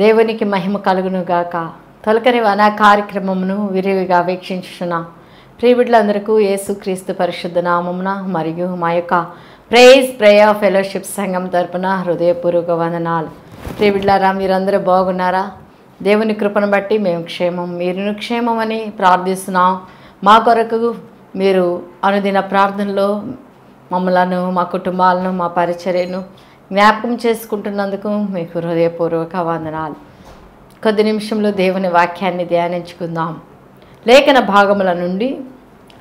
దేవునికి మహిమ కలుగునుగాక. తొలకరి వన కార్యక్రమమును విరివిగా వీక్షించున్న ప్రియబిడ్లందరికూ యేసుక్రీస్తు పరిశుద్ధ నామమున మరియు మా యొక్క ప్రేజ్ ప్రేయర్ ఫెలోషిప్ సంఘం తరపున హృదయపూర్వక వందనాలు. ప్రియుడులారా మీరందరూ బాగున్నారా? దేవుని కృపను బట్టి మేము క్షేమం మీరును క్షేమమని ప్రార్థిస్తున్నాం. మా కొరకు మీరు అనుదిన ప్రార్థనలో మమ్మలను మా కుటుంబాలను మా పరిచర్యను జ్ఞాపకం చేసుకుంటున్నందుకు మీకు హృదయపూర్వక వందనాలు. కొద్ది నిమిషంలో దేవుని వాక్యాన్ని ధ్యానించుకుందాం. లేఖన భాగముల నుండి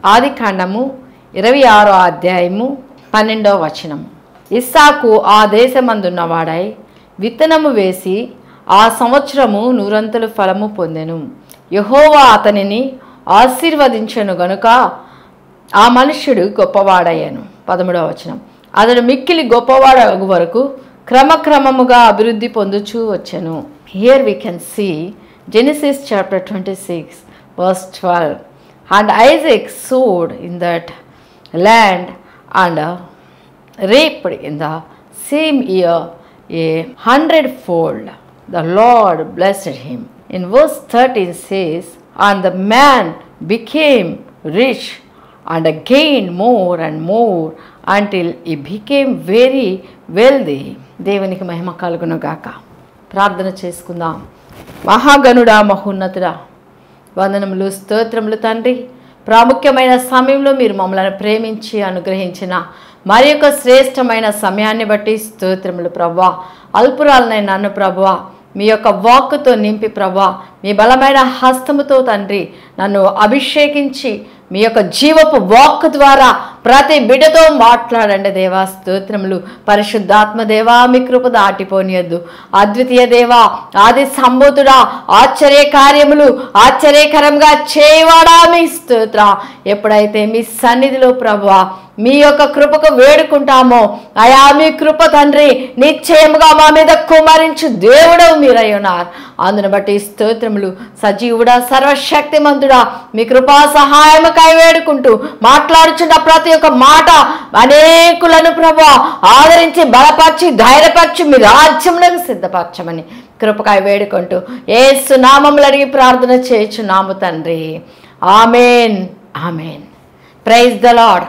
ఆది కాండము ఇరవై ఆరో అధ్యాయము పన్నెండవ వచనం. ఇస్సాకు ఆ దేశమందున్నవాడై విత్తనము వేసి ఆ సంవత్సరము నూరంతలు ఫలము పొందెను. యహోవా అతనిని ఆశీర్వదించెను గనుక ఆ మనుష్యుడు గొప్పవాడయ్యాను. పదమూడవ వచనం. అతడు మిక్కిలి గొప్పవాడగు వరకు క్రమక్రమముగా అభివృద్ధి పొందుచూ వచ్చెను here we can see Genesis chapter twenty six verse twelve and Isaac sowed in that land and raped in the same year a hundredfold. The Lord blessed him. In verse 13 says, And the man became rich and gained more and more until he became very wealthy దేవునికి మహిమ కలుగునుగాక. ప్రార్థన చేసుకుందాం. మహాగణుడా మహోన్నతుడా వందనములు స్తోత్రములు తండ్రి. ప్రాముఖ్యమైన సమయంలో మీరు మమ్మల్ని ప్రేమించి అనుగ్రహించిన మరి యొక్క శ్రేష్టమైన సమయాన్ని బట్టి స్తోత్రములు ప్రభా. అల్పురాలనైన నన్ను ప్రభా మీ యొక్క వాక్కుతో నింపి ప్రభా మీ బలమైన హస్తముతో తండ్రి నన్ను అభిషేకించి మీ యొక్క జీవపు వాక్ ద్వారా ప్రతి బిడ్డతో మాట్లాడండి దేవా స్తోత్రములు. పరిశుద్ధాత్మ దేవా మీ కృప దాటిపోనియద్దు. అద్వితీయ దేవా ఆది సంబోతుడా ఆశ్చర్య కార్యములు ఆశ్చర్యకరంగా చేయవాడా మీ స్తోత్ర. ఎప్పుడైతే మీ సన్నిధిలో ప్రభువా మీ యొక్క కృపకు వేడుకుంటామో అయా మీ కృప తండ్రి నిశ్చయముగా మా మీద కుమరించు దేవుడవు మీరయ్యున్నారు అందును బట్టి స్తోత్రములు సజీవుడా సర్వశక్తిమంతుడా మీ కృపా సహాయముకై వేడుకుంటూ మాట్లాడుచున్న ప్రతి ఒక్క మాట అనేకులను ప్రభా ఆదరించి బలపరిచి ధైర్యపరిచి మీ రాజ్యములను సిద్ధపరచమని కృపకాయ వేడుకుంటూ ఏసు నామములు అడిగి ప్రార్థన చేయొచ్చు నాము తండ్రి. Amen. Amen. Praise the Lord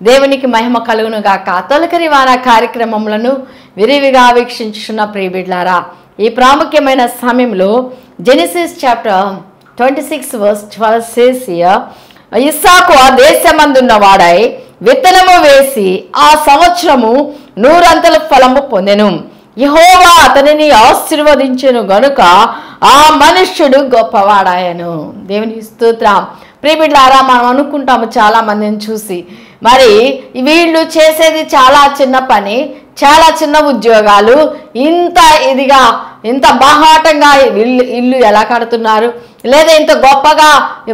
దేవునికి మహిమ కలుగును గాక తొలకరి వార కార్యక్రమములను విరివిగా వీక్షించున్న ప్రియబిడ్లారా ఈ ప్రాముఖ్యమైన సమయంలో Genesis chapter twenty six verse twelve సేసియ ఇస్సాకు ఆ దేశమందున్న వాడై విత్తనము వేసి ఆ సంవత్సరము నూరంతల ఫలము పొందెను. యహోవా అతనిని ఆశీర్వదించెను గనుక ఆ మనుష్యుడు గొప్పవాడాయను దేవుని స్తోత్రం. ప్రియబిడ్లారా మనం అనుకుంటాము చాలా మందిని చూసి మరి వీళ్ళు చేసేది చాలా చిన్న పని చాలా చిన్న ఉద్యోగాలు ఇంత ఇదిగా ఇంత బాహాటంగా ఇల్లు ఇల్లు ఎలా కడుతున్నారు? లేదా ఇంత గొప్పగా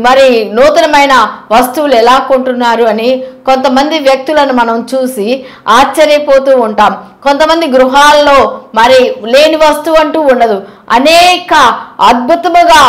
మరి నూతనమైన వస్తువులు ఎలా కొంటున్నారు అని కొంతమంది వ్యక్తులను మనం చూసి ఆశ్చర్యపోతూ ఉంటాం. కొంతమంది గృహాల్లో మరి లేని వస్తువు అంటూ ఉండదు. అనేక అద్భుతముగా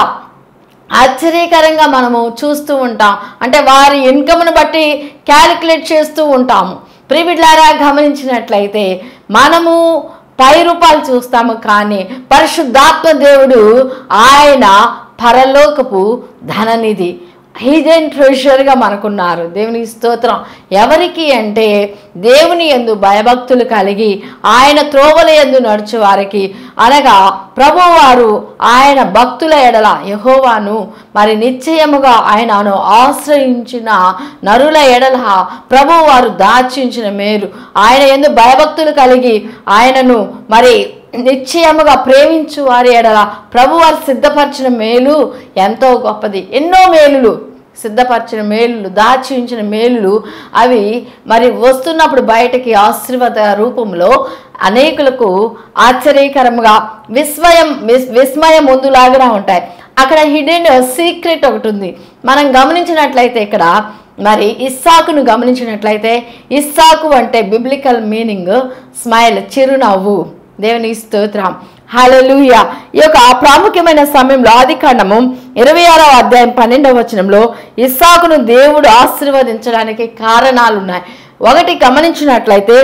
ఆశ్చర్యకరంగా మనము చూస్తూ ఉంటాం. అంటే వారి ఇన్కమ్ను బట్టి క్యాలిక్యులేట్ చేస్తూ ఉంటాము. ప్రిబిడ్లారా గమనించినట్లయితే మనము పై రూపాయలు చూస్తాము కానీ పరిశుద్ధాత్మ దేవుడు ఆయన పరలోకపు ధననిధి. హిడెన్ ట్రెషర్గా మనకున్నారు. దేవునికి స్తోత్రం. ఎవరికి అంటే దేవుని ఎందు భయభక్తులు కలిగి ఆయన త్రోవల ఎందు నడుచు వారికి. అనగా ప్రభువారు ఆయన భక్తుల ఎడల యహోవాను మరి నిశ్చయముగా ఆయనను ఆశ్రయించిన నరుల ఎడల ప్రభువారు దాచించిన మేలు. ఆయన ఎందు భయభక్తులు కలిగి ఆయనను మరి నిశ్చయముగా ప్రేమించు వారి ఎడల ప్రభు వారు సిద్ధపరిచిన మేలు ఎంతో గొప్పది. ఎన్నో మేలులు సిద్ధపరిచిన మేలులు దాచి ఉంచిన మేలులు అవి మరి వస్తున్నప్పుడు బయటకి ఆశీర్వాద రూపంలో అనేకులకు ఆశ్చర్యకరంగా విస్మయం విస్- విస్మయం ముందులాగా ఉంటాయి. అక్కడ హిడెన్ సీక్రెట్ ఒకటి ఉంది. మనం గమనించినట్లయితే ఇక్కడ మరి ఇస్సాకును గమనించినట్లయితే ఇస్సాకు అంటే బిబ్లికల్ మీనింగ్ స్మైల్ చిరునవ్వు. దేవుని స్తోత్రం. హలలుయ ఈ యొక్క ప్రాముఖ్యమైన సమయంలో ఆది కాండము ఇరవై ఆరవ అధ్యాయం పన్నెండవ వచనంలో ఇస్సాకును దేవుడు ఆశీర్వదించడానికి కారణాలు ఉన్నాయి ఒకటి గమనించినట్లయితే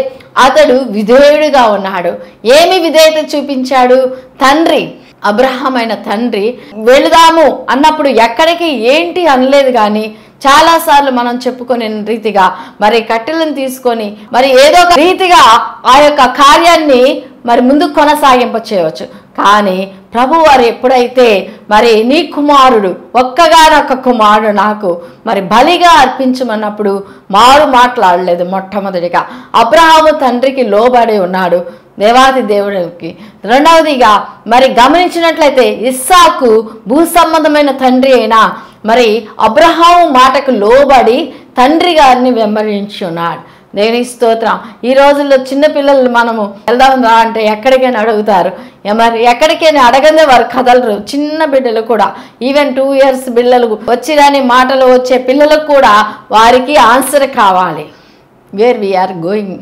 అతడు విధేయుడిగా ఉన్నాడు. ఏమి విధేయత చూపించాడు? తండ్రి అబ్రహమైన తండ్రి. వెళుదాము అన్నప్పుడు ఎక్కడికి ఏంటి అనలేదు కానీ చాలాసార్లు మనం చెప్పుకునే రీతిగా మరి కట్టెలను తీసుకొని మరి ఏదో ఒక రీతిగా ఆ యొక్క కార్యాన్ని మరి ముందు కొనసాగింప చేయవచ్చు. కానీ ప్రభువారు ఎప్పుడైతే మరి నీ కుమారుడు ఒక్కగానొక్క కుమారుడు నాకు మరి బలిగా అర్పించమన్నప్పుడు మారు మాట్లాడలేదు మొట్టమొదటిగా. అబ్రహాము తండ్రికి లోబడి ఉన్నాడు. దేవాది దేవుడికి రెండవదిగా మరి గమనించినట్లయితే ఇస్సాకు భూ సంబంధమైన తండ్రి అయినా మరి అబ్రహాము మాటకు లోబడి తండ్రి గారిని వెంబడించున్నాడు. దేని స్తోత్రం. ఈ రోజుల్లో చిన్నపిల్లలు మనము వెళ్దాం రా అంటే ఎక్కడికైనా అడుగుతారు. మరి ఎక్కడికైనా అడగనే వారు కదలరు. చిన్న బిడ్డలు కూడా ఈవెన్ టూ ఇయర్స్ పిల్లలు వచ్చిరాని మాటలు వచ్చే పిల్లలకు కూడా వారికి ఆన్సర్ కావాలి. Where we are going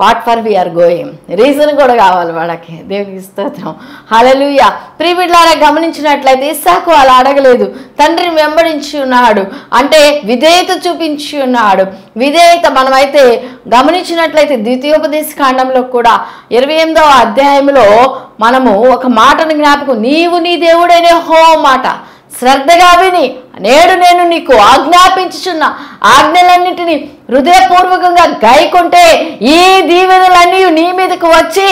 what for we are going reason కూడా కావాలి వాళ్ళకి. దేవునికి స్తోత్రం. హలలుయ ప్రిబిడ్లారా గమనించినట్లయితే ఇస్సాకు అలా అడగలేదు. తండ్రిని వెంబడించి ఉన్నాడు. అంటే విధేయత చూపించి ఉన్నాడు. విధేయత మనమైతే గమనించినట్లయితే ద్వితీయోపదేశ కాండంలో కూడా ఇరవై ఎనిమిదవ అధ్యాయంలో మనము ఒక మాటను జ్ఞాపకం. నీవు నీ దేవుడైన హో మాట. శ్రద్ధగా విని నేడు నేను నీకు ఆజ్ఞాపించుచున్న ఆజ్ఞలన్నిటినీ హృదయపూర్వకంగా గైకుంటే ఈ దీవెనలన్నీ నీ మీదకు వచ్చి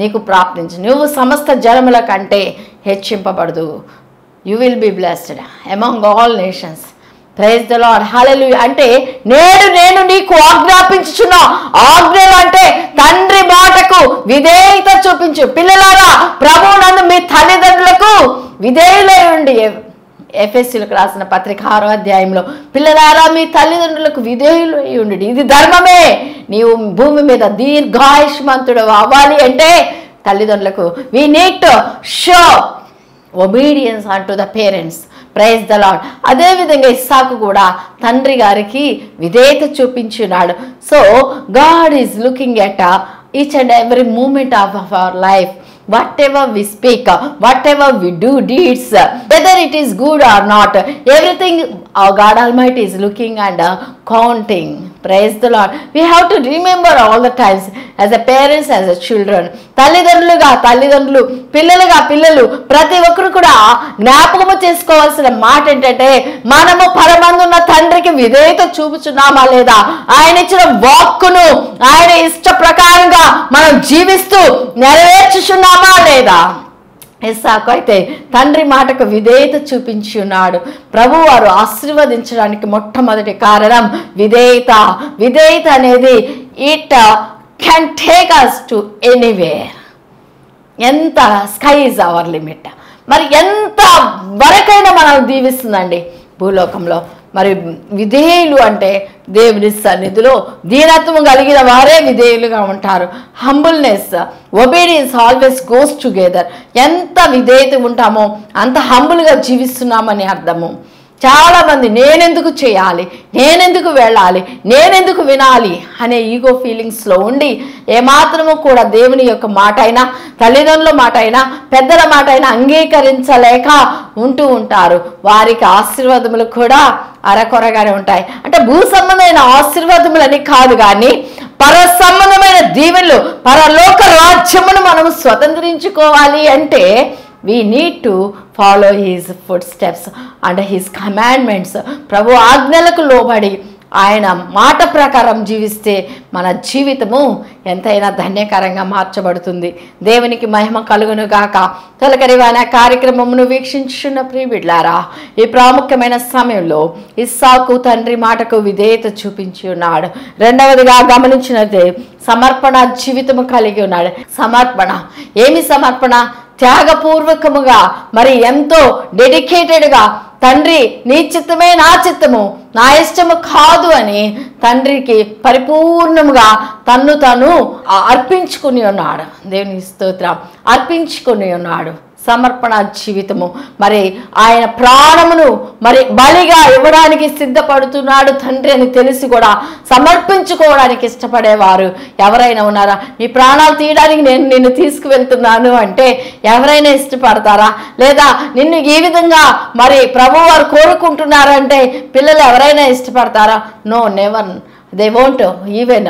నీకు ప్రాప్తించు. నువ్వు సమస్త జనముల కంటే హెచ్చింపబడదు. You will be blessed among all nations praise the Lord హాలెలు అంటే నేడు నేను నీకు ఆజ్ఞాపించుచున్నా ఆజ్ఞలు అంటే తండ్రి మాటకు విధేయత చూపించు. పిల్లలారా ప్రభు నన్ను మీ తల్లిదండ్రులకు విధేయులై ఉండి ఎఫ్ఎస్సీలకు రాసిన పత్రిక ఆరో అధ్యాయంలో పిల్లలారా మీ తల్లిదండ్రులకు విధేయులు అయి ఇది ధర్మమే. నీవు భూమి మీద దీర్ఘాయుష్మంతుడు అవ్వాలి అంటే తల్లిదండ్రులకు we need to show obedience unto the parents praise the Lord అదేవిధంగా ఇస్సాకు కూడా తండ్రి గారికి విధేయత చూపించున్నాడు so God is looking at each and every moment of of our life whatever we speak whatever we do deeds whether it is good or not everything our god almighty is looking and uh, counting. Praise the lord. We have to remember all the times as a parents as a children. తల్లిదండ్రులుగా తల్లిదండ్రులు పిల్లలుగా పిల్లలు ప్రతి ఒక్కరు కూడా జ్ఞాపకము చేసుకోవాల్సిన మాట ఏంటంటే మనము పరమందున్న తండ్రికి విధేయత చూపుచున్నామా లేదా? ఆయన ఇచ్చిన వాక్కును ఆయన ఇష్ట ప్రకారంగా మనం జీవిస్తూ నెరవేర్చుచున్నామా లేదా? ఇస్సాకు అయితే తండ్రి మాటకు విధేయత చూపించి ఉన్నాడు. ప్రభు వారు ఆశీర్వదించడానికి మొట్టమొదటి కారణం విధేయత. విధేయత అనేది it can take us to anywhere ఎంత స్కై ఇస్ అవర్ లిమిట్ మరి ఎంత వరకైనా మనం దీవిస్తుందండి. భూలోకంలో మరి విధేయులు అంటే దేవుని సన్నిధిలో దీనత్వం కలిగిన వారే విధేయులుగా ఉంటారు. Humbleness obedience always goes together ఎంత విధేయత ఉంటామో అంత హంబుల్గా జీవిస్తున్నామని అర్థము. చాలామంది నేనెందుకు చేయాలి? నేనెందుకు వెళ్ళాలి? నేనెందుకు వినాలి? అనే ఈగో ఫీలింగ్స్లో ఉండి ఏమాత్రము కూడా దేవుని యొక్క మాట అయినా తల్లిదండ్రుల మాట అయినా పెద్దల మాట అయినా అంగీకరించలేక ఉంటూ ఉంటారు. వారికి ఆశీర్వాదములు కూడా అరకొరగానే ఉంటాయి. అంటే భూ సంబంధమైన ఆశీర్వాదములని కాదు కానీ పర సంబంధమైన దీవెనలు పరలోక రాజ్యమును మనం స్వతంత్రించుకోవాలి అంటే we need to follow his footsteps and his commandments ప్రభు ఆజ్ఞలకు లోబడి ఆయన మాట ప్రకారం జీవిస్తే మన జీవితము ఎంతైనా ధన్యకరంగా మార్చబడుతుంది. దేవునికి మహిమ కలుగును గాక తొలకరివాన కార్యక్రమమును వీక్షించున్న ప్రియబిడ్లారా ఈ ప్రాముఖ్యమైన సమయంలో ఇస్సాకు తండ్రి మాటకు విధేయత చూపించి ఉన్నాడు. రెండవదిగా గమనించినదే సమర్పణ జీవితము కలిగి ఉన్నాడు. సమర్పణ ఏమి సమర్పణ? త్యాగపూర్వకముగా మరి ఎంతో డెడికేటెడ్గా తండ్రి నీ చిత్తమే నా చిత్తము నా ఇష్టము కాదు అని తండ్రికి పరిపూర్ణముగా తన్ను తను అర్పించుకుని ఉన్నాడు. దేవుని స్తోత్రం. అర్పించుకుని ఉన్నాడు. సమర్పణ జీవితము. మరి ఆయన ప్రాణమును మరి బలిగా ఇవ్వడానికి సిద్ధపడుతున్నాడు తండ్రి అని తెలిసి కూడా సమర్పించుకోవడానికి ఇష్టపడేవారు. ఎవరైనా ఉన్నారా? మీ ప్రాణాలు తీయడానికి నేను నిన్ను తీసుకువెళ్తున్నాను అంటే ఎవరైనా ఇష్టపడతారా? లేదా నిన్ను ఈ విధంగా మరి ప్రభు వారు కోరుకుంటున్నారంటే పిల్లలు ఎవరైనా ఇష్టపడతారా? No never they won't even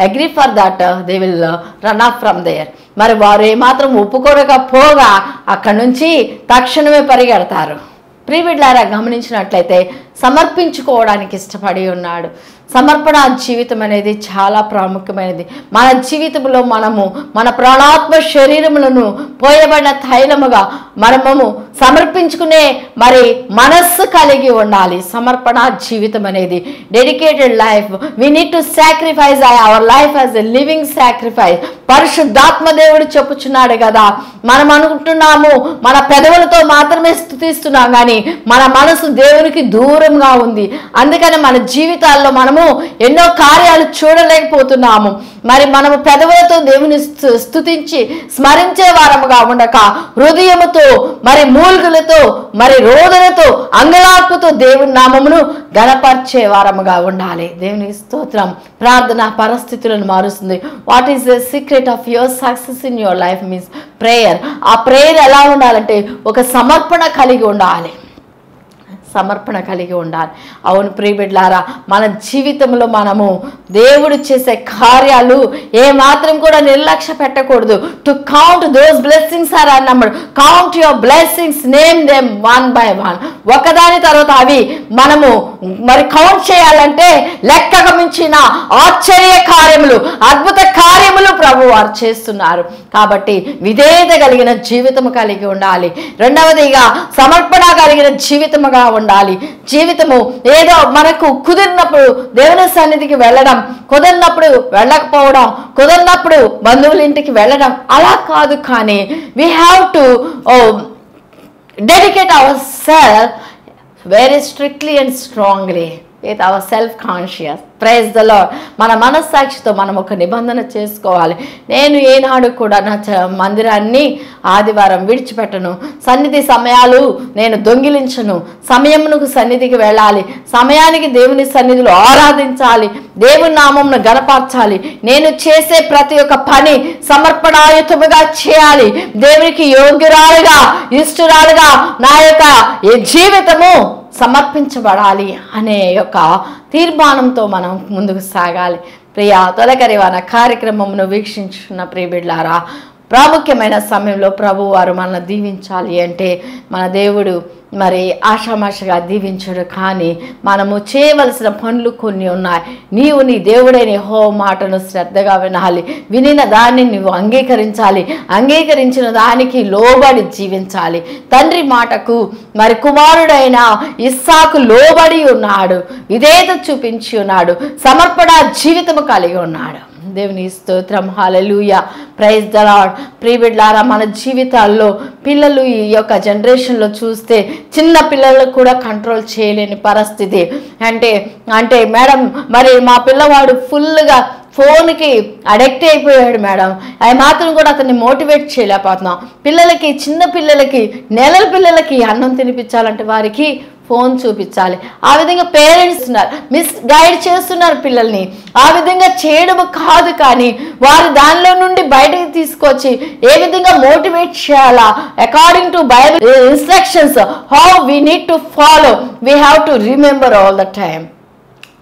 agree for that they will run off from there మరి వారు ఏమాత్రం ఒప్పుకోకపోగా అక్కడి నుంచి తక్షణమే పరిగెడతారు. ప్రీవిడ్లారా గమనించినట్లయితే సమర్పించుకోవడానికి ఇష్టపడి ఉన్నాడు. సమర్పణ జీవితం అనేది చాలా ప్రాముఖ్యమైనది. మన జీవితంలో మనము మన ప్రాణాత్మ శరీరములను పోయబడిన తైలముగా మనము సమర్పించుకునే మరి మనస్సు కలిగి ఉండాలి. సమర్పణ జీవితం అనేది dedicated life we need to sacrifice our life as a living sacrifice పరిశుద్ధాత్మ దేవుడు చెప్పుచున్నాడు కదా. మనం అనుకుంటున్నాము మన పెదవులతో మాత్రమే స్థుతిస్తున్నాం కానీ మన మనసు దేవునికి దూరంగా ఉంది. అందుకని మన జీవితాల్లో మనము ఎన్నో కార్యాలు చూడలేకపోతున్నాము. మరి మనము పెదవులతో దేవుని స్థుతించి స్తుతించి స్మరించే వారముగా ఉండక హృదయముతో మరి మూలుగులతో మరి రోదనతో అంగలార్పుతో దేవుని నామమును గణపరిచే వారముగా ఉండాలి. దేవుని స్తోత్రం. ప్రార్థన పరిస్థితులను మారుస్తుంది. What is the secret of your success in your life means prayer ఆ ప్రేయర్ ఎలా ఉండాలంటే ఒక సమర్పణ కలిగి ఉండాలి. సమర్పణ కలిగి ఉండాలి. అవును ప్రియబిడ్లారా మన జీవితంలో మనము దేవుడు చేసే కార్యాలు ఏ మాత్రం కూడా నిర్లక్ష్య పెట్టకూడదు. To count those blessings are అన్నప్పుడు count your blessings name them one by one ఒకదాని తర్వాత అవి మనము మరి కౌంట్ చేయాలంటే లెక్కకు మించిన ఆశ్చర్య కార్యములు అద్భుత కార్యములు ప్రభు వారు చేస్తున్నారు. కాబట్టి విధేయత కలిగిన జీవితము కలిగి ఉండాలి. రెండవదిగా సమర్పణ కలిగిన జీవితముగా ఉండాలి. ఉండాలి. జీవితము ఏదో మనకు కుదిరినప్పుడు దేవుని సన్నిధికి వెళ్ళడం కుదిరినప్పుడు వెళ్ళకపోవడం కుదిరినప్పుడు బంధువుల ఇంటికి వెళ్ళడం అలా కాదు కానీ we have to dedicate our self very strictly and strongly with our self conscious praise the Lord మన మనస్సాక్షితో మనం ఒక నిబంధన చేసుకోవాలి. నేను ఏనాడు కూడా నా చ- మందిరాన్ని ఆదివారం విడిచిపెట్టను. సన్నిధి సమయాలు నేను దొంగిలించను. సమయమునకు సన్నిధికి వెళ్ళాలి. సమయానికి దేవుని సన్నిధిలో ఆరాధించాలి. దేవుని నామంను గనపరచాలి నేను చేసే ప్రతి ఒక్క పని సమర్పణాయుతముగా చేయాలి. దేవునికి యోగ్యురాలుగా ఇష్టురాలుగా నా యొక్క జీవితము సమర్పించబడాలి అనే యొక్క తీర్మానంతో మనం ముందుకు సాగాలి. ప్రియా తొలకరివాన కార్యక్రమమును వీక్షించున్న ప్రియబిడ్లారా ప్రాముఖ్యమైన సమయంలో ప్రభు వారు మనల్ని దీవించాలి అంటే మన దేవుడు మరి ఆషామాషగా దీవించడు కానీ మనము చేయవలసిన పనులు కొన్ని ఉన్నాయి. నీవు నీ దేవుడైన హో మాటను శ్రద్ధగా వినాలి. వినిన దాన్ని నువ్వు అంగీకరించాలి. అంగీకరించిన దానికి లోబడి జీవించాలి. తండ్రి మాటకు మరి కుమారుడైన ఇస్సాకు లోబడి ఉన్నాడు. విధేయత చూపించి ఉన్నాడు. సమర్పణ జీవితము కలిగి ఉన్నాడు. దేవుని స్తోత్రం. హాలలుయ ప్రైజ్ ద లాడ్ ప్రీబిడ్లారా మన జీవితాల్లో పిల్లలు ఈ యొక్క జనరేషన్లో చూస్తే చిన్న పిల్లలు కూడా కంట్రోల్ చేయలేని పరిస్థితి. అంటే అంటే మేడం మరి మా పిల్లవాడు ఫుల్గా ఫోన్కి అడిక్ట్ అయిపోయాడు మేడం. అది మాత్రం కూడా అతన్ని మోటివేట్ చేయలేకపోతున్నాం. పిల్లలకి చిన్న పిల్లలకి నెలల పిల్లలకి అన్నం తినిపించాలంటే వారికి ఫోన్ చూపించాలి. ఆ విధంగా పేరెంట్స్ ఉన్నారు. మిస్ గైడ్ చేస్తున్నారు పిల్లల్ని. ఆ విధంగా చేయడం కాదు కానీ వారు దానిలో నుండి బయటకు తీసుకొచ్చి ఏ విధంగా మోటివేట్ చేయాలా? According to Bible instructions how we need to follow we have to remember all the time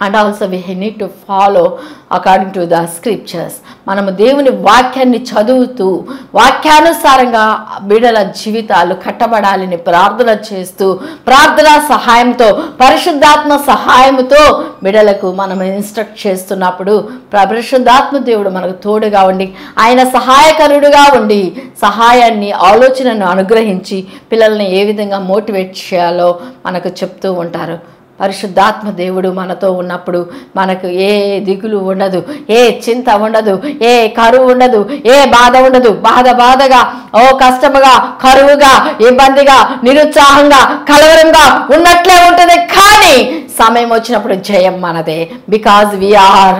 and also we need to follow according to the scriptures మనము దేవుని వాక్యాన్ని చదువుతూ వాక్యానుసారంగా బిడల జీవితాలు కట్టబడాలని ప్రార్థన చేస్తూ ప్రార్థన సహాయంతో పరిశుద్ధాత్మ సహాయంతో బిడలకు మనం ఇన్స్ట్రక్ట్ చేస్తున్నప్పుడు ప్ర- పరిశుద్ధాత్మ దేవుడు మనకు తోడుగా ఉండి ఆయన సహాయకరుడుగా ఉండి సహాయాన్ని ఆలోచనను అనుగ్రహించి పిల్లల్ని ఏ విధంగా మోటివేట్ చేయాలో మనకు చెప్తూ ఉంటారు. పరిశుద్ధాత్మ దేవుడు మనతో ఉన్నప్పుడు మనకు ఏ దిగులు ఉండదు ఏ చింత ఉండదు ఏ కరువు ఉండదు ఏ బాధ ఉండదు. బాధ బాధగా ఓ కష్టముగా కరువుగా ఇబ్బందిగా నిరుత్సాహంగా కలవరంగా ఉన్నట్లే ఉంటుంది. కానీ సమయం వచ్చినప్పుడు జయం మనదే. Because we are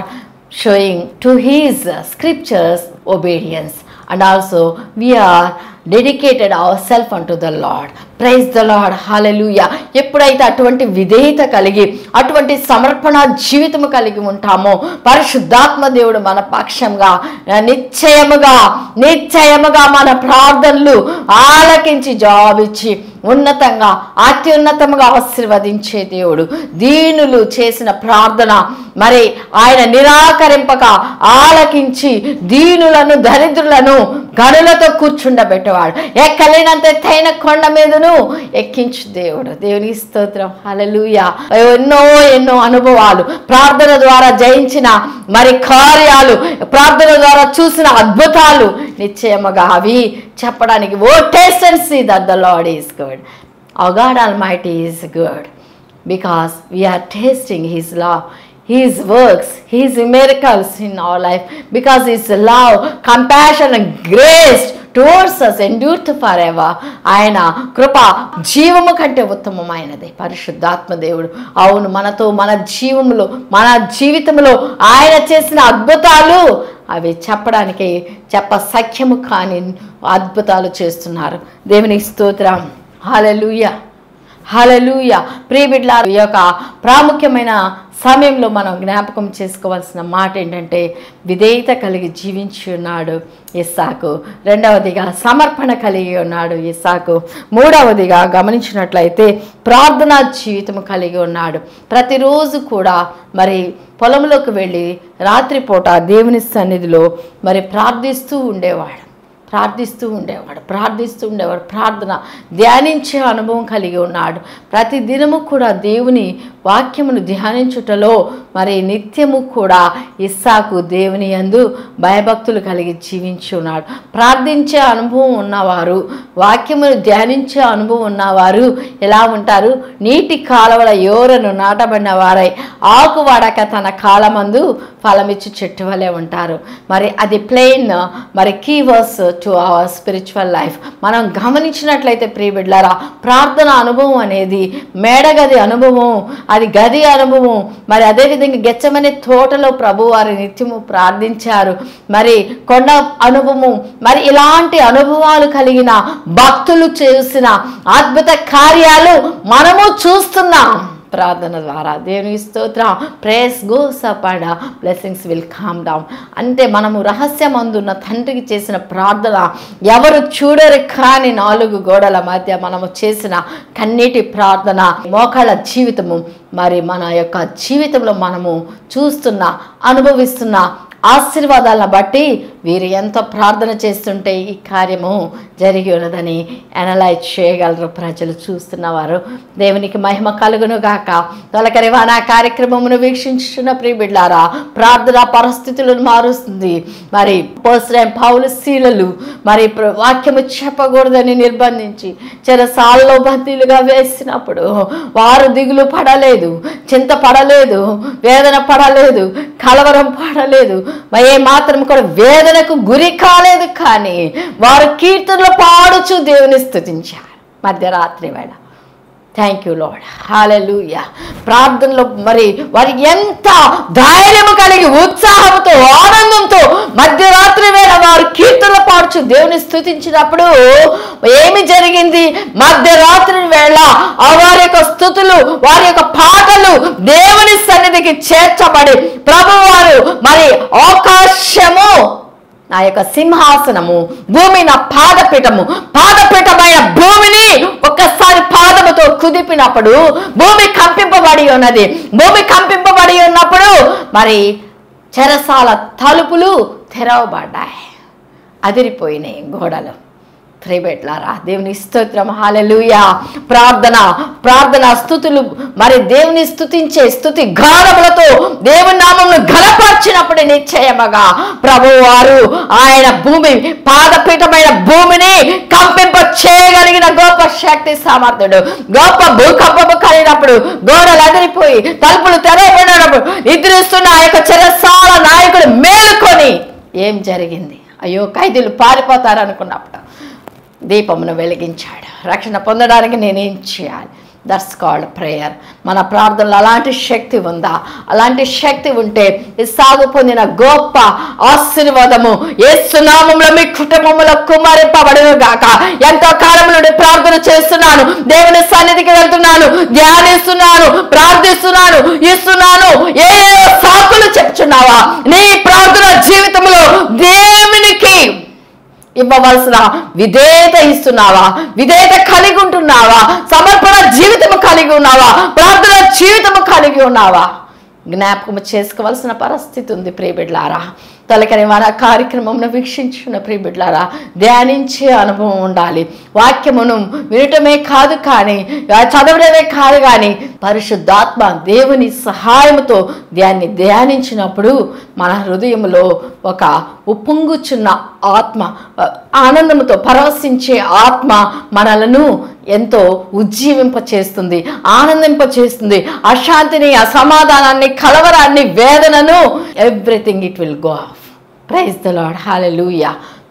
showing to his scriptures obedience and also we are dedicated our self unto the Lord praise the Lord hallelujah ఎప్పుడైతే అటువంటి విధేయత కలిగి అటువంటి సమర్పణ జీవితము కలిగి ఉంటామో పరిశుద్ధాత్మ దేవుడు మన పక్షంగా నిశ్చయముగా నిశ్చయముగా మన ప్రార్థనలు ఆలకించి జవాబిచ్చి ఉన్నతంగా అత్యున్నతంగా ఆశీర్వదించే దేవుడు. దీనులు చేసిన ప్రార్థన మరి ఆయన నిరాకరింపక ఆలకించి దీనులను దరిద్రులను గనులతో కూర్చుండబెట్టేవాడు. ఎక్కలేనంత ఎత్తైన కొండ మీదను నిన్ను ఎక్కించు దేవుడు దేవుని స్తోత్రం. అలలుయ ఎన్నో ఎన్నో అనుభవాలు. ప్రార్థన ద్వారా జయించిన మరి కార్యాలు ప్రార్థన ద్వారా చూసిన అద్భుతాలు నిశ్చయముగా అవి చెప్పడానికి ఓటేషన్స్ ఈ that the Lord is good a God almighty is good because we are tasting his law his works his miracles in our life because is love compassion grace grace as endureth endure ever ఆయన కృప జీవము కంటే ఉత్తమమైనది. పరిశుద్ధాత్మ దేవుడు అవును మనతో మన జీవములో మన జీవితంలో ఆయన చేసిన అద్భుతాలు అవి చెప్పడానికి చెప్ప సఖ్యము కాని అద్భుతాలు చేస్తున్నారు. దేవుని స్తోత్రం. హలలుయ హలలుయ ప్రియబిడ్ల ఈ యొక్క ప్రాముఖ్యమైన సమయంలో మనం జ్ఞాపకం చేసుకోవాల్సిన మాట ఏంటంటే విధేయత కలిగి జీవించి ఉన్నాడు ఇస్సాకు. రెండవదిగా సమర్పణ కలిగి ఉన్నాడు ఇస్సాకు. మూడవదిగా గమనించినట్లయితే ప్రార్థనా జీవితం కలిగి ఉన్నాడు. ప్రతిరోజు కూడా మరి పొలంలోకి వెళ్ళి రాత్రిపూట దేవుని సన్నిధిలో మరి ప్రార్థిస్తూ ఉండేవాడు. ప్రార్థిస్తూ ఉండేవాడు ప్రార్థిస్తూ ఉండేవాడు ప్రార్థన ధ్యానించే అనుభవం కలిగి ఉన్నాడు. ప్రతి దినము కూడా దేవుని వాక్యమును ధ్యానించుటలో మరి నిత్యము కూడా ఇస్సాకు దేవుని యందు భయభక్తులు కలిగి జీవించి ఉన్నాడు. ప్రార్థించే అనుభవం ఉన్నవారు వాక్యమును ధ్యానించే అనుభవం ఉన్నవారు ఎలా ఉంటారు? నీటి కాలవల యోరను నాటబడిన వారై ఆకు వాడక తన కాలమందు ఫలమిచ్చి చెట్టు వలె ఉంటారు. మరి అది ప్లెయిన్ మరి key verse to our spiritual life మనం గమనించినట్లయితే ప్రియబిడ్లారా ప్రార్థన అనుభవం అనేది మేడగది అనుభవం అది గది అనుభవం. మరి అదేవిధంగా గెచ్చమనే తోటలో ప్రభువారి నిత్యము ప్రార్థించారు. మరి కొండ అనుభవం మరి ఇలాంటి అనుభవాలు కలిగిన భక్తులు చేసిన అద్భుత కార్యాలు మనము చూస్తున్నాం. ప్రార్థన ద్వారా దేవుని స్తోత్రం. Praise goes up blessings will come down అంటే మనము రహస్యమందున్న తండ్రికి చేసిన ప్రార్థన ఎవరు చూడరు కాని నాలుగు గోడల మధ్య మనము చేసిన కన్నీటి ప్రార్థన మోకాళ్ళ జీవితము. మరి మన యొక్క జీవితంలో మనము చూస్తున్న అనుభవిస్తున్న ఆశీర్వాదాలను బట్టి వీరు ఎంతో ప్రార్థన చేస్తుంటే ఈ కార్యము జరిగి ఉన్నదని అనలైజ్ చేయగలరు. ప్రజలు చూస్తున్నవారు దేవునికి మహిమ కలుగును గాక. తొలకరి వాన కార్యక్రమమును వీక్షించున్న ప్రియబిడ్లారా ప్రార్థన పరిస్థితులను మారుస్తుంది. మరి పోస్టైం పౌలు శీలలు మరి వాక్యము చెప్పకూడదని నిర్బంధించి చెరసాల్లో బందీలుగా వేసినప్పుడు వారు దిగులు పడలేదు చింత పడలేదు వేదన పడలేదు కలవరం పడలేదు మరి ఏ మాత్రం కూడా వేదనకు గురి కాలేదు కానీ వారు కీర్తనలు పాడుచు దేవుని స్థుతించారు మధ్యరాత్రి వేళ. థ్యాంక్ యూ లాడ్ హాలూయ ప్రార్థనలో మరి వారి ఎంత ధైర్యము కలిగి ఉత్సాహంతో ఆనందంతో మధ్యరాత్రి వేళ వారు కీర్తనలు పాడుచు దేవుని స్థుతించినప్పుడు ఏమి జరిగింది? మధ్యరాత్రి వేళ వారి యొక్క స్థుతులు వారి యొక్క పాటలు దేవుని సన్నిధికి చేర్చబడి ప్రభువారు మరి ఆకాశము నా యొక్క సింహాసనము భూమి నా పాదపీఠము. పాదపీఠమైన భూమిని ఒక్కసారి పాదముతో కుదిపినప్పుడు భూమి కంపింపబడి ఉన్నది. భూమి కంపింపబడి ఉన్నప్పుడు మరి చెరసాల తలుపులు తెరవబడ్డాయి. అదిరిపోయినాయి గోడలు. త్రిబెట్లారా? దేవుని స్తోత్రం. హాలెలూయా ప్రార్థన ప్రార్థన స్థుతులు. మరి దేవుని స్థుతించే స్థుతి గానములతో దేవుని నామమును ఘనపరిచినప్పుడు నిశ్చయముగా ప్రభువారు ఆయన భూమి పాదపీఠమైన భూమిని కంపింప చేయగలిగిన గొప్ప శక్తి సామర్థ్యుడు. గొప్ప భూకంపము కలిగినప్పుడు గోడలు అదిరిపోయి తలుపులు తెరవబడినప్పుడు నిద్రిస్తున్న ఆ యొక్క చెరసాల నాయకుడు మేలుకొని ఏం జరిగింది? అయ్యో ఖైదీలు పారిపోతారనుకున్నప్పుడు. దీపమును వెలిగించాడు. రక్షణ పొందడానికి నేనేం చేయాలి? దట్స్ కాల్డ్ ప్రేయర్ మన ప్రార్థనలో అలాంటి శక్తి ఉందా? అలాంటి శక్తి ఉంటే సాగు పొందిన గొప్ప ఆశీర్వాదము ఏ సునామంలో మీ కుటుంబంలో కుమారింపబడను గాక ఎంతో కాలం నుండి ప్రార్థన చేస్తున్నాను. దేవుని సన్నిధికి వెళ్తున్నాను. ధ్యానిస్తున్నాను. ప్రార్థిస్తున్నాను. ఇస్తున్నాను. ఏ సాకులు చెప్తున్నావా నీ ప్రార్థన జీవితంలో దేవునికి ఇవ్వవలసిన విధేయత ఇస్తున్నావా? విధేయత కలిగి ఉంటున్నావా? సమర్పణ జీవితము కలిగి ఉన్నావా? ప్రార్థన జీవితము కలిగి ఉన్నావా? జ్ఞాపకం చేసుకోవాల్సిన పరిస్థితి ఉంది ప్రియబిడ్లారా. తొలకని మన కార్యక్రమంను వీక్షించిన ప్రియబిడ్లారా ధ్యానించే అనుభవం ఉండాలి. వాక్యమును వినటమే కాదు కానీ చదవడమే కాదు కానీ పరిశుద్ధాత్మ దేవుని సహాయంతో దాన్ని ధ్యానించినప్పుడు మన హృదయంలో ఒక ఉప్పొంగుచున్న ఆత్మ ఆనందంతో పరవశించే ఆత్మ మనలను ఎంతో ఉజ్జీవింప చేస్తుంది ఆనందింప చేస్తుంది అశాంతిని అసమాధానాన్ని కలవరాన్ని వేదనను everything it will go off. Praise the Lord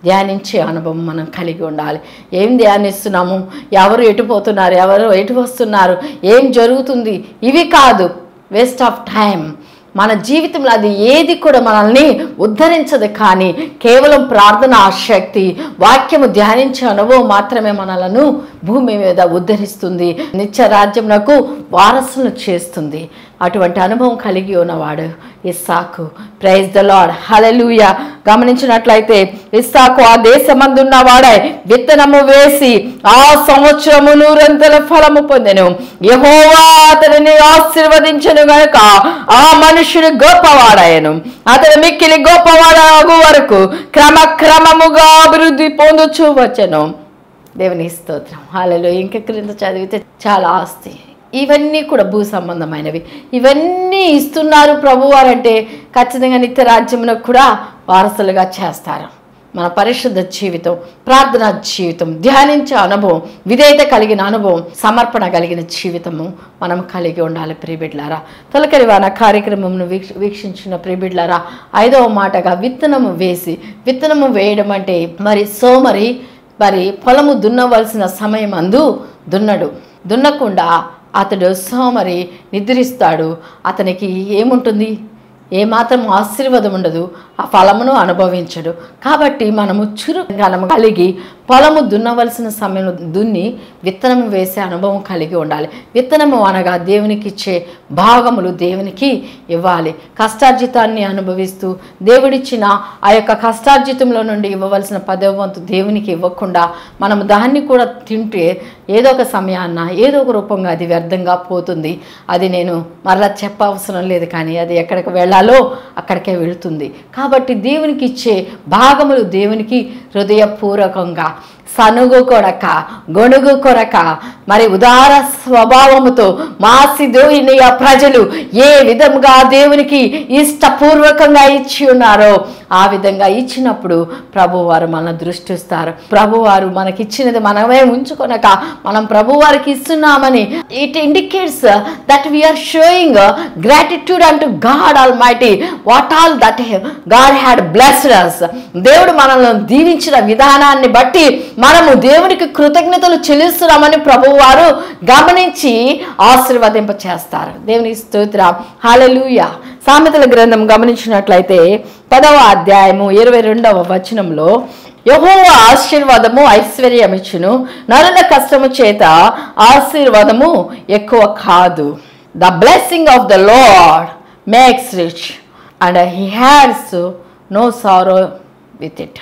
ధ్యానించే అనుభవం మనం కలిగి ఉండాలి. ఏం ధ్యానిస్తున్నాము? ఎవరు ఎటు పోతున్నారు? ఎవరు ఎటు వస్తున్నారు? ఏం జరుగుతుంది? ఇవి కాదు. వేస్ట్ ఆఫ్ టైం మన జీవితంలో అది ఏది కూడా మనల్ని ఉద్ధరించదు కానీ కేవలం ప్రార్థన శక్తి వాక్యము ధ్యానించే అనుభవం మాత్రమే మనలను భూమి మీద ఉద్ధరిస్తుంది. నిత్య రాజ్యమునకు వారసులు చేస్తుంది. అటువంటి అనుభవం కలిగి ఉన్నవాడు ఇస్సాకు. ప్రైజ్ ద లాడ్ హలలుయ గమనించినట్లయితే ఇస్సాకు ఆ దేశమందున్న వాడై విత్తనము వేసి ఆ సంవత్సరము నూరంతల ఫలము పొందెను. యహోవా అతనిని ఆశీర్వదించను గనుక ఆ మనుషుడు గొప్పవాడాయను అతను మిక్కిలి గొప్పవాడగు వరకు క్రమక్రమముగా అభివృద్ధి పొందుచూ వచ్చెను. దేవుని స్తోత్రం. హాలలో ఇంక క్రింద చదివితే చాలా ఆస్తి. ఇవన్నీ కూడా భూ సంబంధమైనవి. ఇవన్నీ ఇస్తున్నారు ప్రభువారంటే ఖచ్చితంగా నిత్య రాజ్యమునకు కూడా వారసులుగా చేస్తారు. మన పరిశుద్ధ జీవితం ప్రార్థన జీవితం ధ్యానించే అనుభవం విధేయత కలిగిన అనుభవం సమర్పణ కలిగిన జీవితము మనం కలిగి ఉండాలి ప్రియబిడ్లారా. తొలకరి వాన కార్యక్రమంను వీక్ష వీక్షించిన ప్రియబిడ్లారా ఐదవ మాటగా విత్తనము వేసి విత్తనము వేయడం అంటే మరి సోమరి మరి పొలము దున్నవలసిన సమయం అందు దున్నడు. దున్నకుండా అతడు సోమరి నిద్రిస్తాడు. అతనికి ఏముంటుంది? ఏమాత్రం ఆశీర్వాదం ఉండదు ఆ ఫలమును అనుభవించడు. కాబట్టి మనము చురుకనము కలిగి పొలము దున్నవలసిన సమయంలో దున్ని విత్తనము వేసే అనుభవం కలిగి ఉండాలి. విత్తనము అనగా దేవునికి ఇచ్చే భాగములు దేవునికి ఇవ్వాలి. కష్టార్జితాన్ని అనుభవిస్తూ దేవుడిచ్చిన ఆ యొక్క కష్టార్జితంలో నుండి ఇవ్వవలసిన పదవ వంతు దేవునికి ఇవ్వకుండా మనము దాన్ని కూడా తింటే ఏదో ఒక సమయాన్న ఏదో ఒక రూపంగా అది వ్యర్థంగా పోతుంది. అది నేను మరలా చెప్పవసరం లేదు కానీ అది ఎక్కడికి వెళ్ళాలి అక్కడికే వెళుతుంది. కాబట్టి దేవునికి ఇచ్చే భాగములు దేవునికి హృదయపూర్వకంగా సనుగు కొరక గొణుగు కొరక మరి ఉదార స్వభావముతో మాసిదోయినయ ప్రజలు ఏ విధంగా దేవునికి ఇష్టపూర్వకంగా ఇచ్చి ఉన్నారో ఆ విధంగా ఇచ్చినప్పుడు ప్రభువారు మన దృష్టిస్తారు. ప్రభువారు మనకిచ్చినది మనమే ఉంచుకొనక మనం ప్రభువారికి ఇస్తున్నామని it indicates that we are showing gratitude unto God almighty what all that God had blessed us దేవుడు మనల్ని దీవించిన విధానాన్ని బట్టి మనము దేవునికి కృతజ్ఞతలు చెల్లిస్తున్నామని ప్రభువారు గమనించి ఆశీర్వదింప చేస్తారు దేవుని స్తోత్రం. హాలెలూయ సామెతల గ్రంథం గమనించినట్లయితే పదవ అధ్యాయము ఇరవై రెండవ వచనంలో యహోవ ఆశీర్వాదము ఐశ్వర్యమిచ్చును. నరుల కష్టము చేత ఆశీర్వాదము ఎక్కువ కాదు. The blessing of the Lord makes rich and he adds no sorrow with it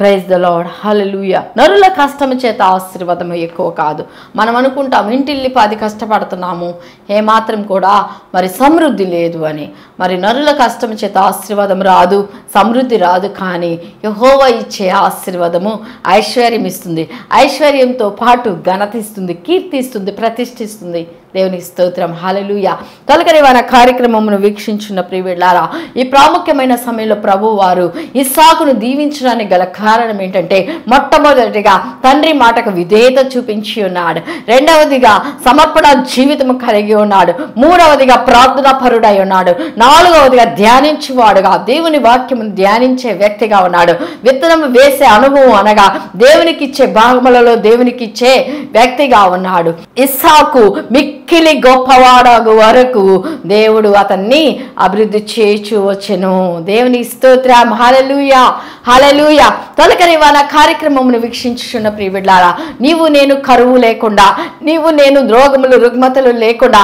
praise the Lord hallelujah నరుల కష్టం చేత ఆశీర్వాదం ఎక్కువ కాదు. మనం అనుకుంటాం ఇంటిల్లి పది కష్టపడుతున్నాము. ఏమాత్రం కూడా మరి సమృద్ధి లేదు అని. మరి నరుల కష్టం చేత ఆశీర్వాదం రాదు. సమృద్ధి రాదు కానీ యహోవ ఇచ్చే ఆశీర్వాదము ఐశ్వర్యం ఇస్తుంది ఐశ్వర్యంతో పాటు ఘనత ఇస్తుంది కీర్తి ఇస్తుంది ప్రతిష్ఠిస్తుంది. దేవునికి స్తోత్రం. హాలలుయ తొలకరి వారి కార్యక్రమమును వీక్షించిన ప్రియులారా ఈ ప్రాముఖ్యమైన సమయంలో ప్రభు వారు ఇస్సాకును దీవించడానికి గల కారణం ఏంటంటే మొట్టమొదటిగా తండ్రి మాటకు విధేయత చూపించి ఉన్నాడు. రెండవదిగా సమర్పణ జీవితం కలిగి ఉన్నాడు. మూడవదిగా ప్రార్థనా పరుడై ఉన్నాడు. నాలుగవదిగా ధ్యానించేవాడుగా దేవుని వాక్యం వాక్యమును ధ్యానించే వ్యక్తిగా ఉన్నాడు. విత్తనం వేసే అనుభవం అనగా దేవునికి ఇచ్చే భాగములలో దేవునికి ఇచ్చే వ్యక్తిగా ఉన్నాడు. ఇస్సాకు మిక్కిలి గొప్పవాడగు వరకు దేవుడు అతన్ని అభివృద్ధి చేచు వచ్చెను. దేవుని స్తోత్ర. హలలుయ హలలుయ తొలకరి వాళ్ళ కార్యక్రమమును వీక్షించుచున్న ప్రియబిడ్లారా నీవు నేను కరువు లేకుండా నీవు నేను రోగములు రుగ్మతలు లేకుండా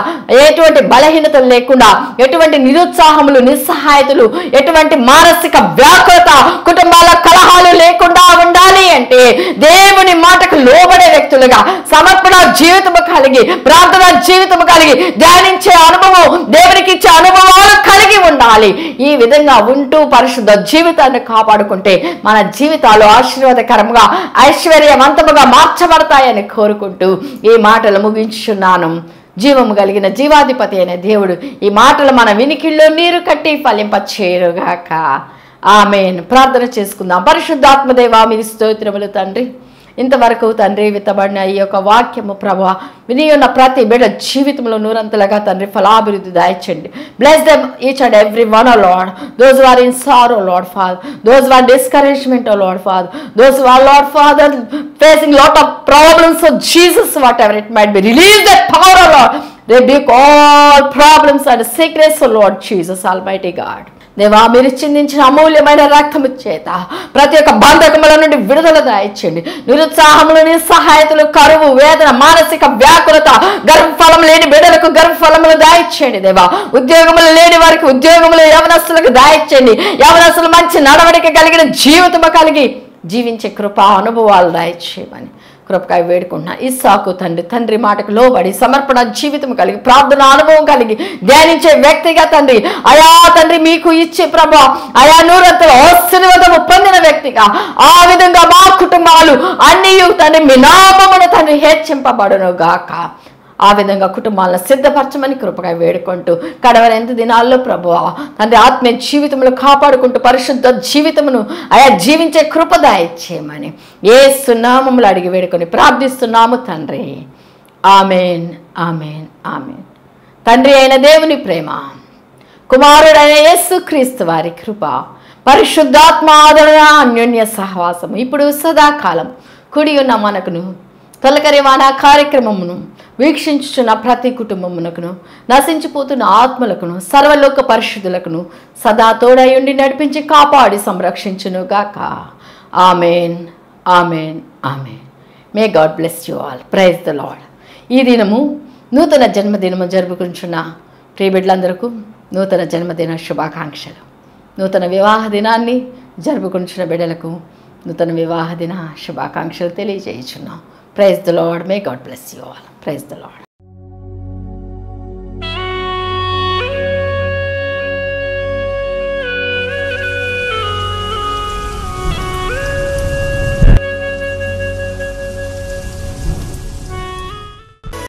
ఎటువంటి బలహీనతలు లేకుండా ఎటువంటి నిరుత్సాహములు నిస్సహాయతలు ఎటువంటి మానసిక వ్యాకులత కుటుంబాల కలహాలు లేకుండా ఉండాలి అంటే దేవుని మాటకు లోబడే వ్యక్తులుగా సమర్పణ జీవితము కలిగి ప్రార్థన జీవితము కలిగి ధ్యానించే అనుభవం దేవునికి ఇచ్చే అనుభవాలు కలిగి ఉండాలి. ఈ విధంగా ఉంటూ పరిశుద్ధ జీవితాన్ని కాపాడుకుంటే మన జీవితాలు ఆశీర్వాదకరంగా ఐశ్వర్యవంతముగా మార్చబడతాయని కోరుకుంటూ ఈ మాటలు ముగించున్నాను జీవము కలిగిన జీవాధిపతి అయిన దేవుడు ఈ మాటలు మన వినికిల్లో నీరు కట్టి ఫలింపచేయరుగాక. ఆమెను. ప్రార్థన చేసుకుందాం. పరిశుద్ధాత్మదేవా మీరు స్తోత్రములు తండ్రి. ఇంతవరకు తండ్రి విత్తబడిన ఈ యొక్క వాక్యము ప్రభా విని ఉన్న ప్రతి బిడ్డ జీవితంలో నూరంతలుగా తండ్రి ఫలాభివృద్ధి దాయించండి. Bless them each and every one O Lord those who are in sorrow Lord father those who are discouragement O Lord father those who are Lord father facing lot of problems of Jesus whatever it might be release that power O Lord rebuke all problems and secrets sickness, Lord Jesus almighty God దేవా మీరు చిందించిన అమూల్యమైన రక్తము చేత ప్రతి ఒక్క బంధకముల నుండి విడుదల దాయించండి. నిరుత్సాహములు నిస్సహాయతలు కరువు వేదన మానసిక వ్యాకులత గర్భఫలం లేని బిడ్డలకు గర్భఫలములు దాయించండి దేవా. ఉద్యోగములు లేని వారికి ఉద్యోగములు యవనస్తులకు దాయించండి. యవనస్తులు మంచి నడవడిక కలిగిన జీవితము కలిగి జీవించే కృప అనుభవాలు దాయిచ్చేయమని కృపకాయ వేడుకుంటున్నా. ఇస్సాకు తండ్రి తండ్రి మాటకు లోబడి సమర్పణ జీవితం కలిగి ప్రార్థన అనుభవం కలిగి ధ్యానించే వ్యక్తిగా తండ్రి. అయా తండ్రి మీకు ఇచ్చే ప్రభా అయా నూరంతలో ఆశీర్వాదము పొందిన వ్యక్తిగా ఆ విధంగా మా కుటుంబాలు అన్నీ తండ్రి మీ నామమున తండ్రి హెచ్చింపబడును గాక ఆ విధంగా కుటుంబాలను సిద్ధపరచమని కృపగా వేడుకుంటూ కడవరెంత దినాల్లో ప్రభు తండ్రి ఆత్మీయ జీవితంలో కాపాడుకుంటూ పరిశుద్ధ జీవితమును ఆయా జీవించే కృపదాయ చేయమని ఏ సున్నామములు అడిగి వేడుకొని ప్రార్థిస్తున్నాము తండ్రి. Amen amen amen. తండ్రి అయిన దేవుని ప్రేమ కుమారుడైన యేసు క్రీస్తు వారి కృప పరిశుద్ధాత్మ ఆదరణ అన్యోన్య సహవాసం ఇప్పుడు సదాకాలం కుడి ఉన్న మనకును తొలకరివాడ కార్యక్రమమును వీక్షించుచున్న ప్రతి కుటుంబమునకును నశించిపోతున్న ఆత్మలకును సర్వలోక పరిశుద్ధులకును సదా తోడయుండి నడిపించి కాపాడి సంరక్షించును గాక amen. Amen. Amen. May God bless you all praise the Lord ఈ దినము నూతన జన్మదినము జరుపుకుంటున్న ప్రియబిడ్లందరకు నూతన జన్మదిన శుభాకాంక్షలు. నూతన వివాహ దినాన్ని జరుపుకుంటున్న బిడ్డలకు నూతన వివాహ దిన శుభాకాంక్షలు తెలియజేయుచున్నాం. Praise the Lord. May God bless you all. Praise the Lord.